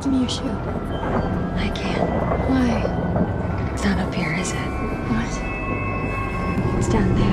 Give me your shoe. I can't. Why? It's not up here, is it? What? It's down there.